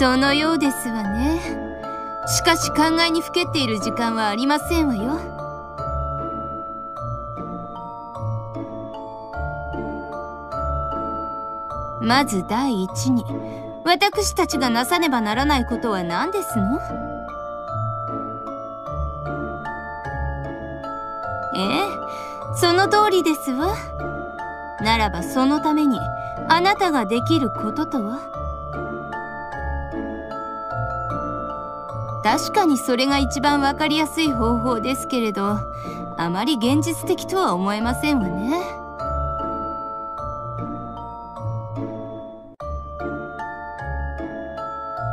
そのようですわね。しかし考えにふけっている時間はありませんわよ。まず第一に私たちがなさねばならないことは何ですの？ええその通りですわ。ならばそのためにあなたができることとは？確かにそれが一番わかりやすい方法ですけれどあまり現実的とは思えませんわね。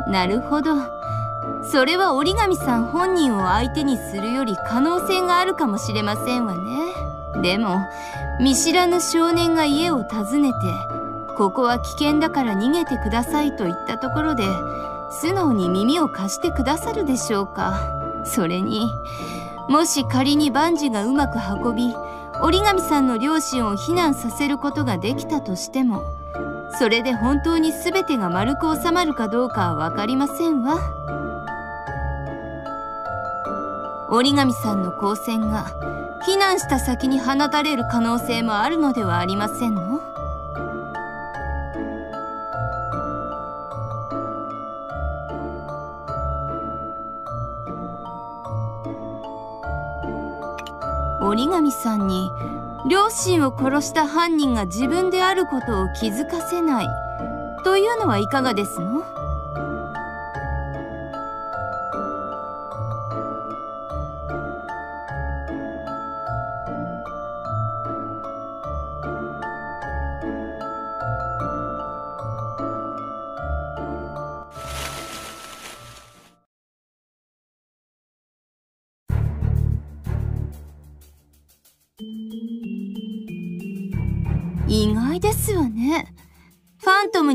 なるほど。それは折り紙さん本人を相手にするより可能性があるかもしれませんわね。でも見知らぬ少年が家を訪ねてここは危険だから逃げてくださいと言ったところで素直に耳を貸してくださるでしょうか？それにもし仮に万事がうまく運び折り紙さんの両親を避難させることができたとしてもそれで本当に全てが丸く収まるかどうかは分かりませんわ。折り紙さんの光線が避難した先に放たれる可能性もあるのではありませんの？折紙さんに両親を殺した犯人が自分であることを気づかせない。というのはいかがですの？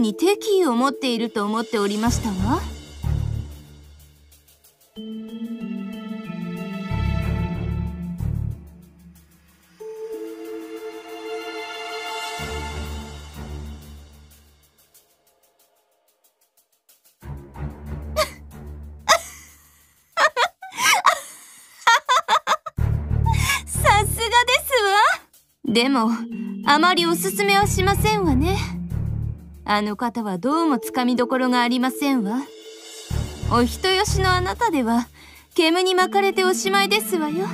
に敵意を持っていると思っておりましたわ。さすがですわ。でもあまりおすすめはしませんわねあの方はどうもつかみどころがありませんわ。お人よしのあなたでは煙に巻かれておしまいですわよ。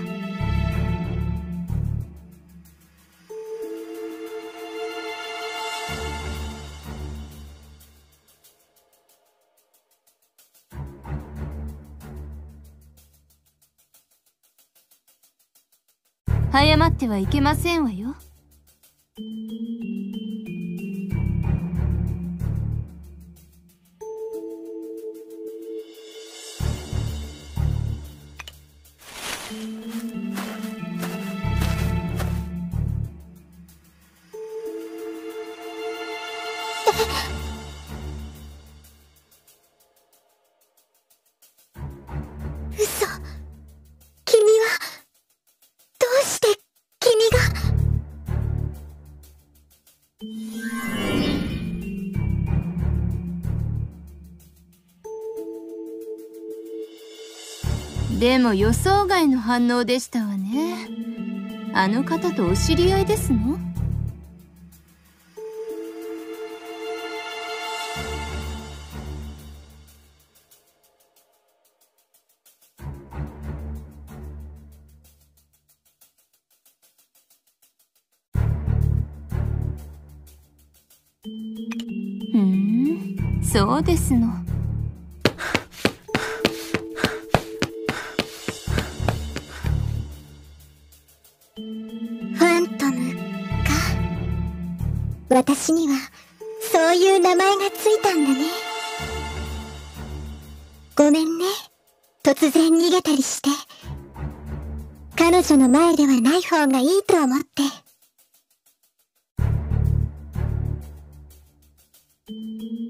早まってはいけませんわよ。でも予想外の反応でしたわね。あの方とお知り合いですの？ふーん？そうですの。私にはそういう名前がついたんだね。ごめんね。突然逃げたりして。彼女の前ではない方がいいと思って。あ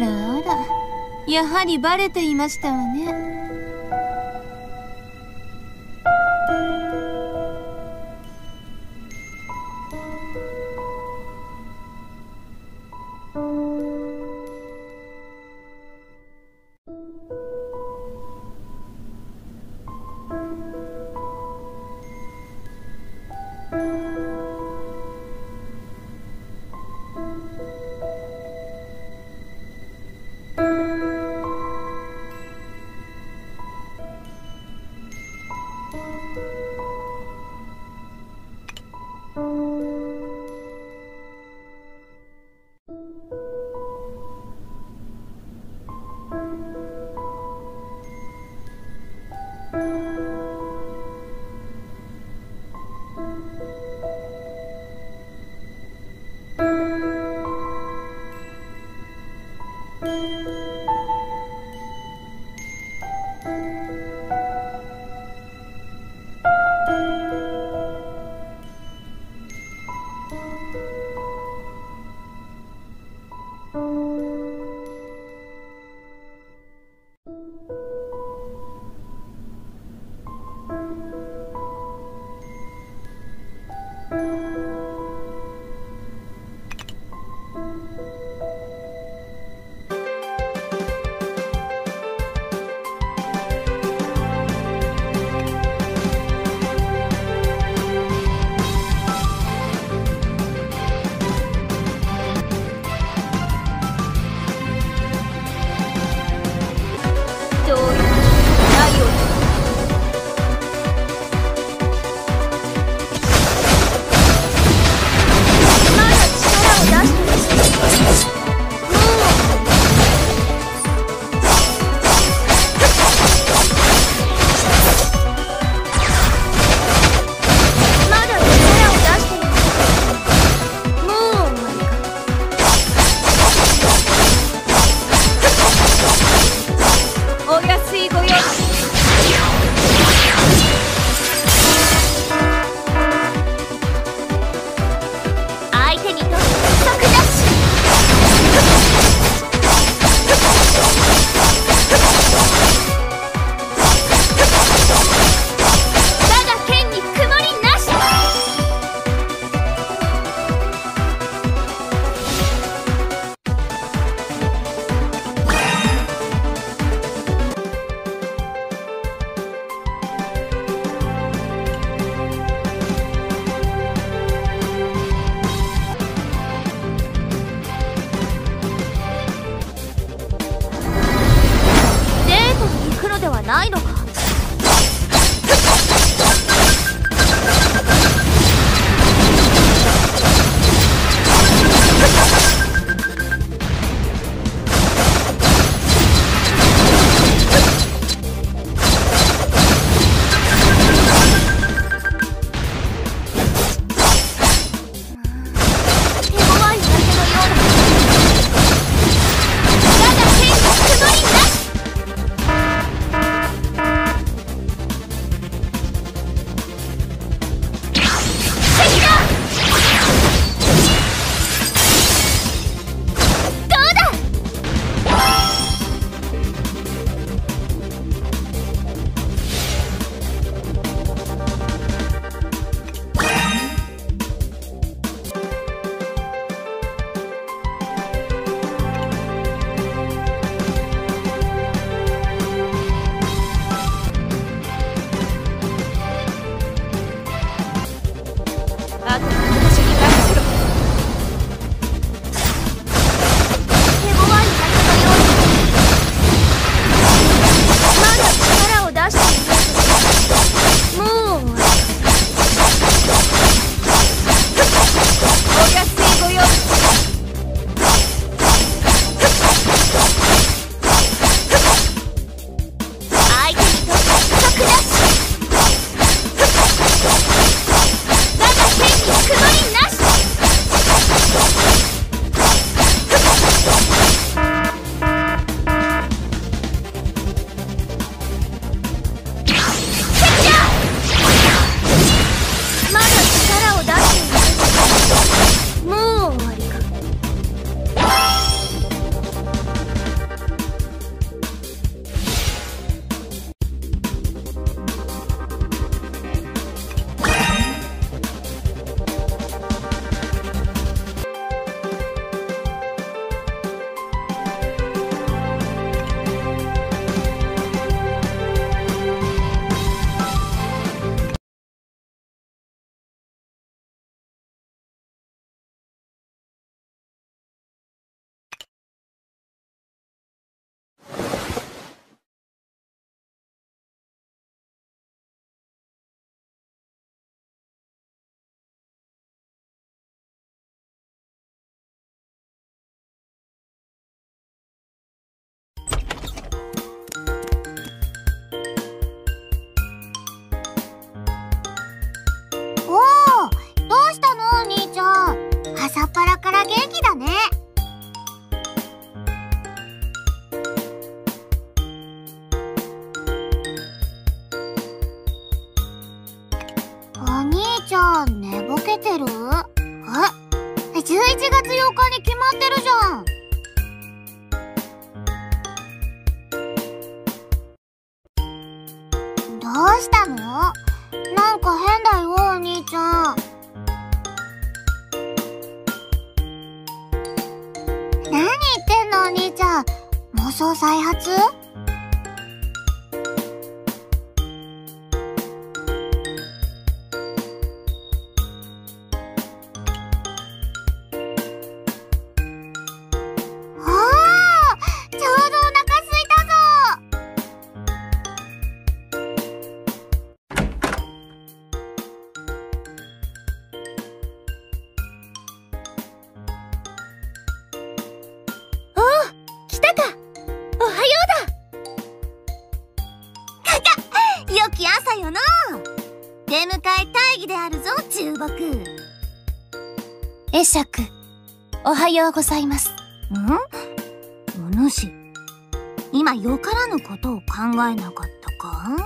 らあら。やはりバレていましたわね。Música であるぞ。中国会釈、おはようございます。ん？お主、今よからぬことを考えなかったか？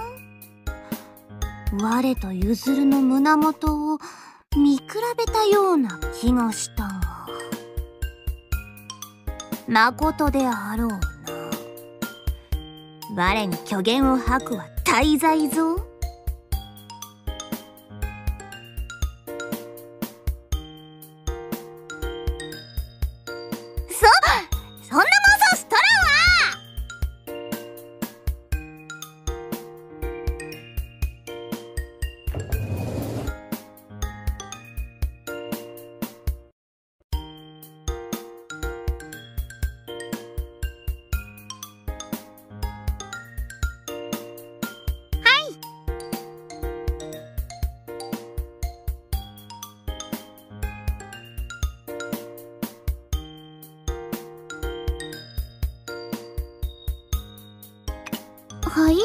我とゆずるの胸元を見比べたような気がしたが。まことであろうな。我に虚言を吐くは大罪ぞ。はい？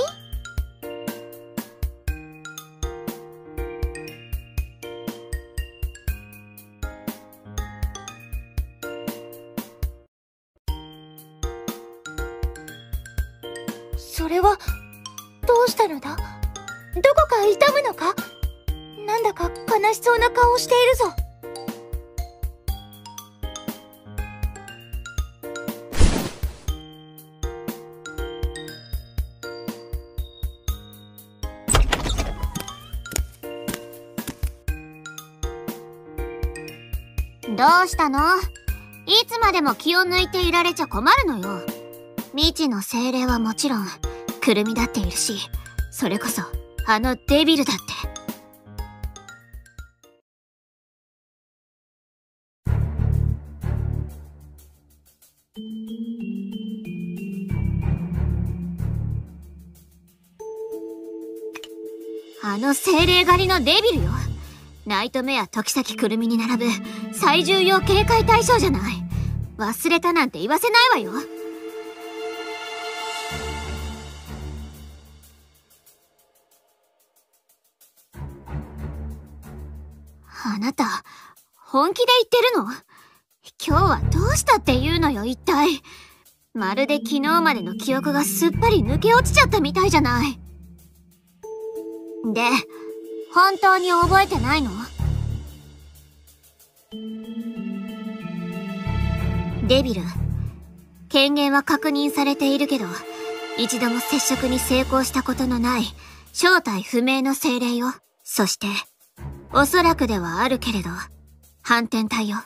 それはどうしたのだ？どこか痛むのか？なんだか悲しそうな顔をしているぞ。したの？いつまでも気を抜いていられちゃ困るのよ。未知の精霊はもちろん、くるみだっているし、それこそ、あのデビルだって。あの精霊狩りのデビルよ。ナイトメア時崎くるみに並ぶ最重要警戒対象じゃない。忘れたなんて言わせないわよ。あなた本気で言ってるの？今日はどうしたって言うのよ一体。まるで昨日までの記憶がすっぱり抜け落ちちゃったみたいじゃない。で本当に覚えてないの？デビル権限は確認されているけど一度も接触に成功したことのない正体不明の精霊よ。そしておそらくではあるけれど反転隊よ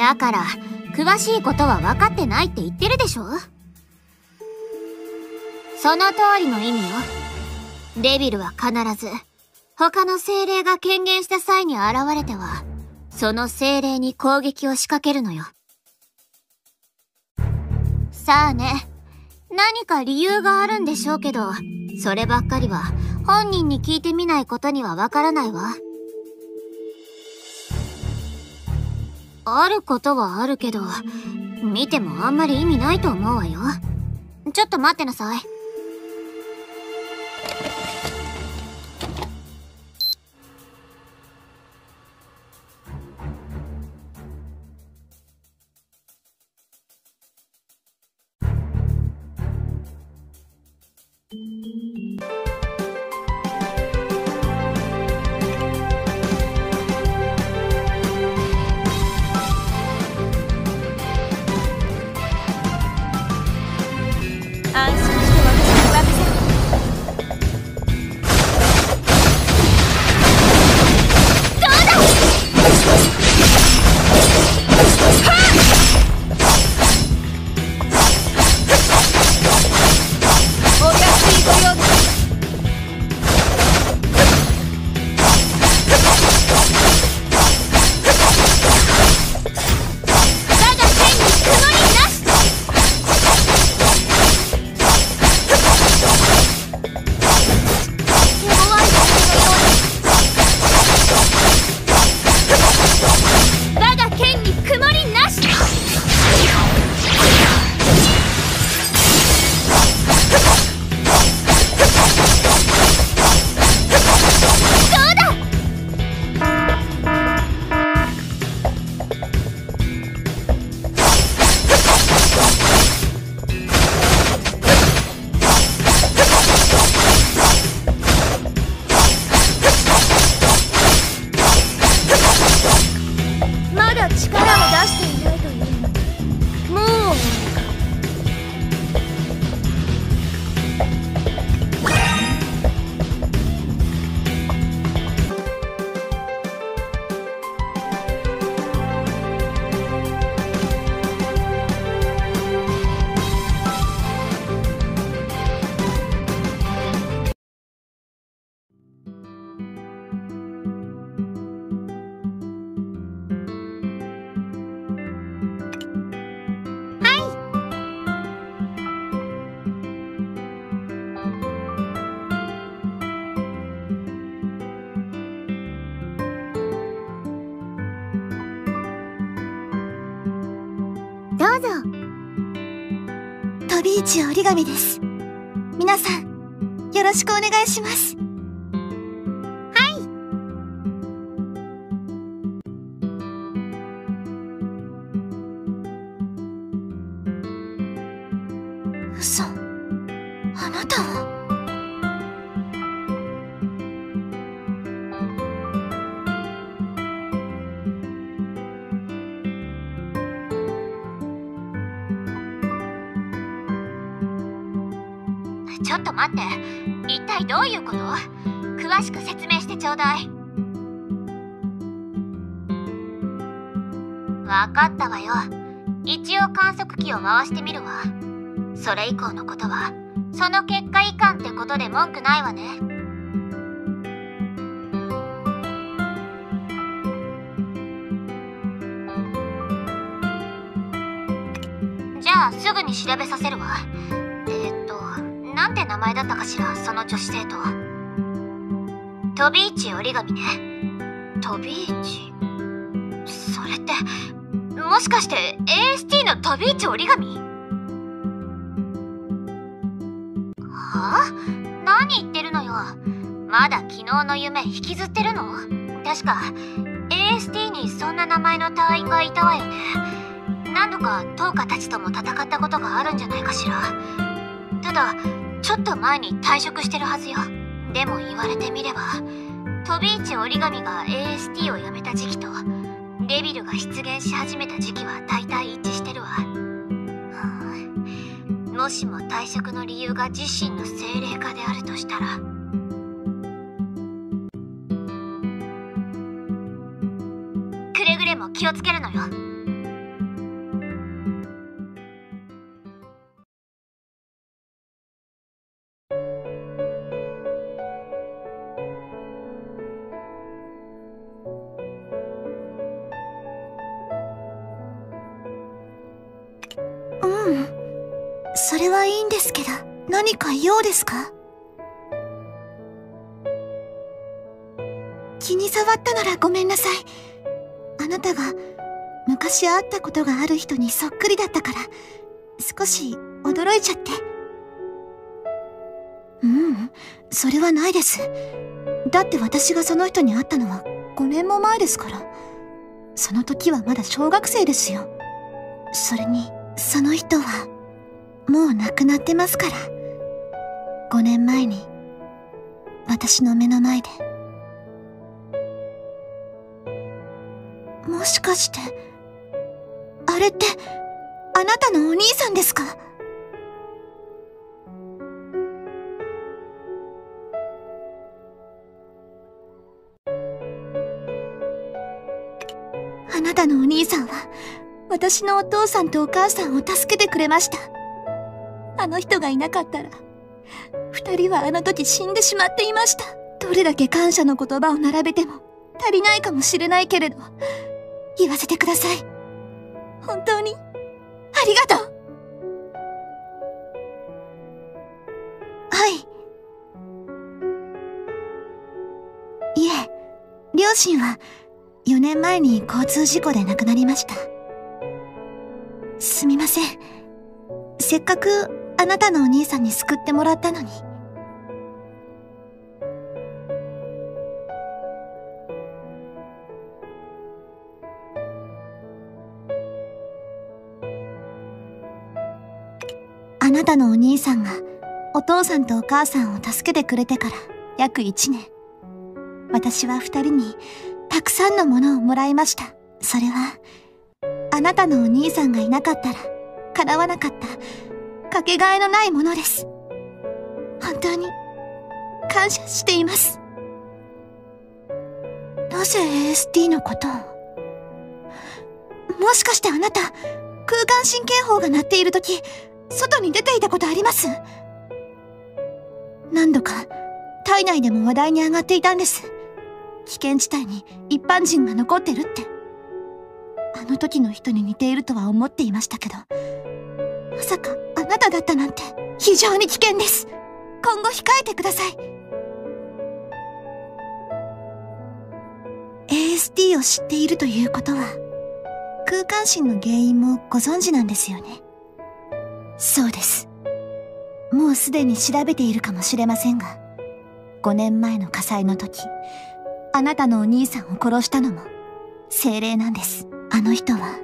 だから、詳しいことは分かってないって言ってるでしょ？その通りの意味よ。デビルは必ず、他の精霊が権限した際に現れては、その精霊に攻撃を仕掛けるのよ。さあね、何か理由があるんでしょうけど、そればっかりは本人に聞いてみないことにはわからないわ。あることはあるけど、見てもあんまり意味ないと思うわよ。ちょっと待ってなさい。折り紙です。皆さんよろしくお願いします。って一体どういうこと？詳しく説明してちょうだい。わかったわよ。一応観測器を回してみるわ。それ以降のことはその結果いかんってことで文句ないわね。じゃあすぐに調べさせるわ。なんて名前だったかしらその女子生徒飛び市折り紙ね。飛び市？それってもしかして AST の飛び市折り紙？はあ？何言ってるのよ。まだ昨日の夢引きずってるの？確か AST にそんな名前の隊員がいたわよね。何度かトーカたちとも戦ったことがあるんじゃないかしら。ただちょっと前に退職してるはずよ。でも言われてみれば飛び市折り紙が AST を辞めた時期とデビルが出現し始めた時期は大体一致してるわ。もしも退職の理由が自身の精霊化であるとしたら。くれぐれも気をつけるのよ。何か用ですか？気に障ったならごめんなさい。あなたが昔会ったことがある人にそっくりだったから少し驚いちゃって。ううんそれはないです。だって私がその人に会ったのは5年も前ですから。その時はまだ小学生ですよ。それにその人はもう亡くなってますから。5年前に私の目の前で。もしかしてあれってあなたのお兄さんですか？あなたのお兄さんは私のお父さんとお母さんを助けてくれました。あの人がいなかったら。二人はあの時死んでしまっていました。どれだけ感謝の言葉を並べても足りないかもしれないけれど言わせてください。本当にありがとう。はい。いえ両親は4年前に交通事故で亡くなりました。すみません。せっかくあなたのお兄さんに救ってもらったのに。あなたのお兄さんがお父さんとお母さんを助けてくれてから約1年。私は二人にたくさんのものをもらいました。それはあなたのお兄さんがいなかったら叶わなかった。かけがえのないものです。本当に感謝しています。なぜ AST のことを？もしかしてあなた空間神経報が鳴っている時外に出ていたことあります？何度か体内でも話題に上がっていたんです。危険地帯に一般人が残ってるって。あの時の人に似ているとは思っていましたけどまさかだったなんて非常に危険です今後控えてください ASD を知っているということは空間心の原因もご存知なんですよね。そうです。もうすでに調べているかもしれませんが、5年前の火災の時、あなたのお兄さんを殺したのも精霊なんです。あの人は、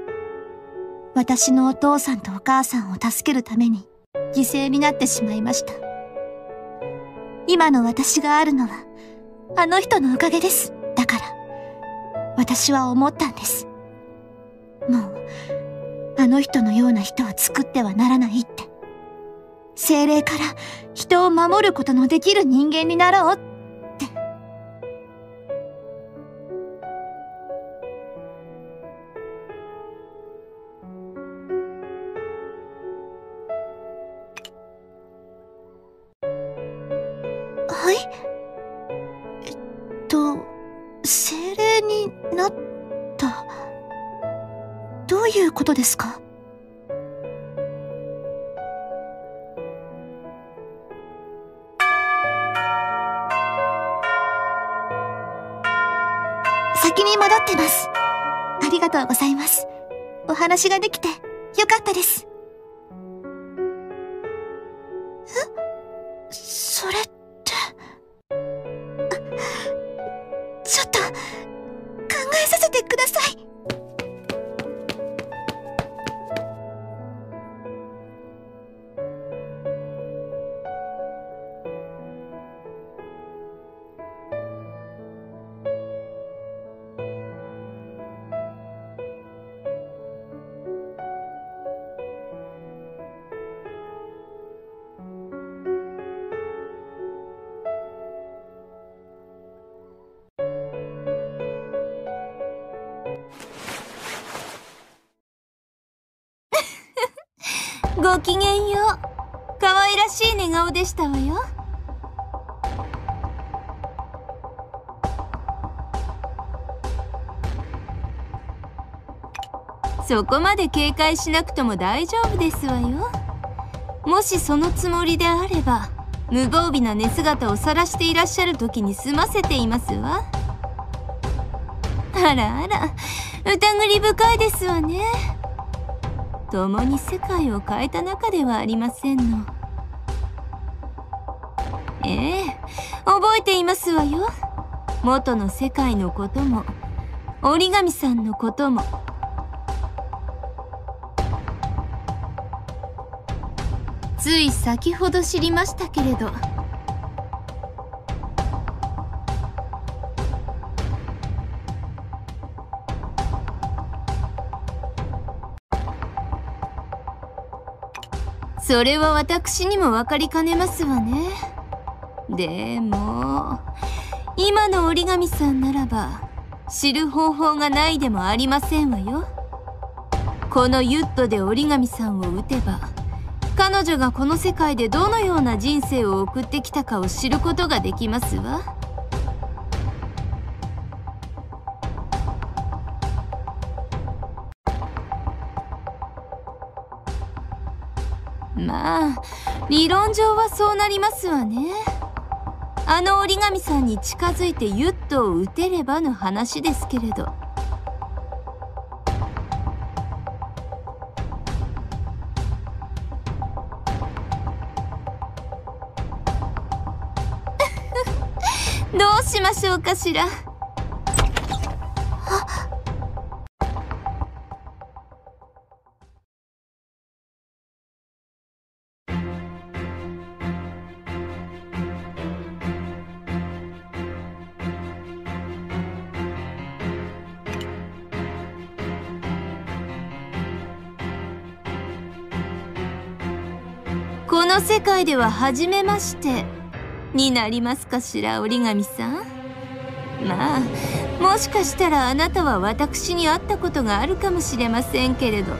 私のお父さんとお母さんを助けるために犠牲になってしまいました。今の私があるのは、あの人のおかげです。だから、私は思ったんです。もう、あの人のような人を作ってはならないって。精霊から人を守ることのできる人間になろうって。いえっと、精霊になった。どういうことですか？先に戻ってます。ありがとうございます。お話ができてよかったです。ごきげんよう。可愛らしい寝顔でしたわよ。そこまで警戒しなくとも大丈夫ですわよ。もしそのつもりであれば無防備な寝姿を晒していらっしゃる時に済ませていますわ。あらあら疑り深いですわね。共に世界を変えた仲ではありませんの。ええ覚えていますわよ。元の世界のことも折り紙さんのことも。つい先ほど知りましたけれどそれは私にも分かりかねますわね。でも今の折り紙さんならば知る方法がないでもありませんわよ。このユットで折り紙さんを撃てば彼女がこの世界でどのような人生を送ってきたかを知ることができますわ。理論上はそうなりますわね。あの折り紙さんに近づいてユットを打てればの話ですけれど。どうしましょうかしら。世界では初めましてになりますかしら折り紙さんまあもしかしたらあなたは私に会ったことがあるかもしれませんけれど。